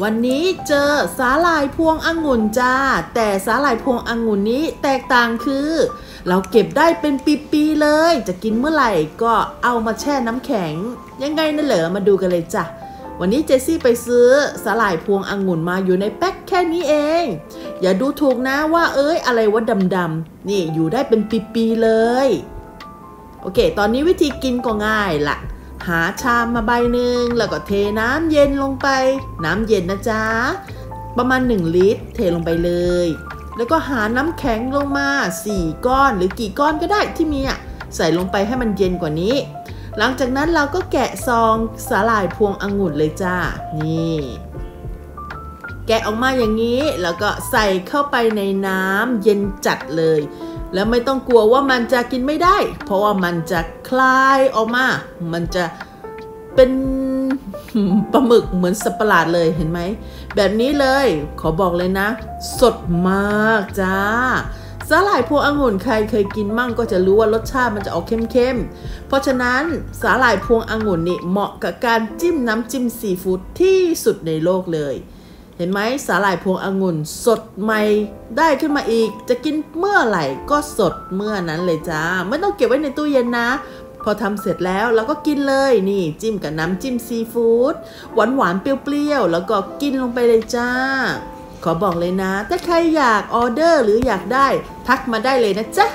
วันนี้เจอสาหร่ายพวงองุ่นจ้า แต่สาหร่ายพวงองุ่นนี้แตกต่างคือ เราเก็บได้เป็นปีๆเลย จะกินเมื่อไหร่ก็เอามาแช่น้ำแข็ง ยังไงนั่นเหรอมาดูกันเลยจ้ะวันนี้เจสซี่ไปซื้อสาหร่ายพวงองุ่นมาอยู่ในแพ็คแค่นี้เอง อย่าดูถูกนะว่าเอ้ยอะไรวะดำๆนี่อยู่ได้เป็นปีๆเลย โอเค ตอนนี้วิธีกินก็ง่ายละ หาชามมาใบหนึ่งแล้วก็เทน้ำเย็นลงไป น้ำเย็นนะจ๊ะ ประมาณ 1 ลิตร เทลงไปเลย แล้วก็หาน้ำแข็งลงมา 4 ก้อนหรือกี่ก้อนก็ได้ที่มีอะใส่ลงไปให้มันเย็นกว่านี้ หลังจากนั้นเราก็แกะซองสาหร่ายพวงองุ่นเลยจ้า นี่ แกะออกมาอย่างนี้ แล้วก็ใส่เข้าไปในน้ำเย็นจัดเลย แล้วไม่ต้องกลัวว่ามันจะกินไม่ได้ เพราะว่ามันจะคลายออกมา มันจะเป็นปลาหมึกเหมือนสับปะหลาดเลยเห็นไหม แบบนี้เลย ขอบอกเลยนะ สดมากจ้าสาหร่ายพวงองุ่นใครเคยกินมั่งก็จะรู้ว่ารสชาติมันจะออกเข้มๆ เพราะฉะนั้นสาหร่ายพวงองุ่นนี่เหมาะกับการจิ้มน้ำจิ้มซีฟู้ดที่สุดในโลกเลย ห็นไหมสาหร่ายพวงองุ่นสดใหม่ได้ขึ้นมาอีก จะกินเมื่อไหร่ก็สดเมื่อนั้นเลยจ้า ไม่ต้องเก็บไว้ในตู้เย็นนะ พอทำเสร็จแล้วเราก็กินเลยนี่จิ้มกับน้ำจิ้มซีฟู้ดหวานหวานเปรี้ยวๆ แล้วก็กินลงไปเลยจ้า ขอบอกเลยนะ ถ้าใครอยากออเดอร์หรืออยากได้ ทักมาได้เลยนะจ๊ะ